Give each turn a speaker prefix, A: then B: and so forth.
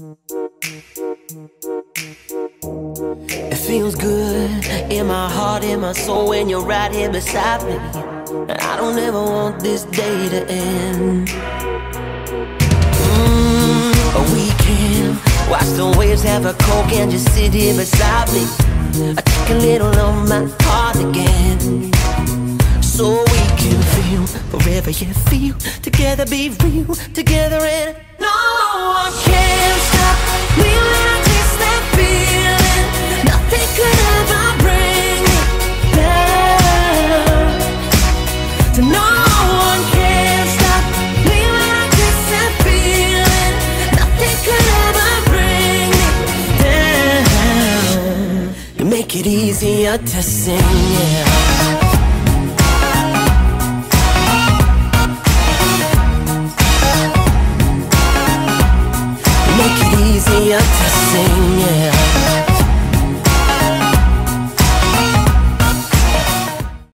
A: It feels good in my heart, in my soul when you're right here beside me. I don't ever want this day to end. Mm, we can watch the waves, have a coke, and just sit here beside me. I take a little of my heart again. So we can feel forever you feel Together be real, together and No, I make it easier to sing, yeah. Make it easier to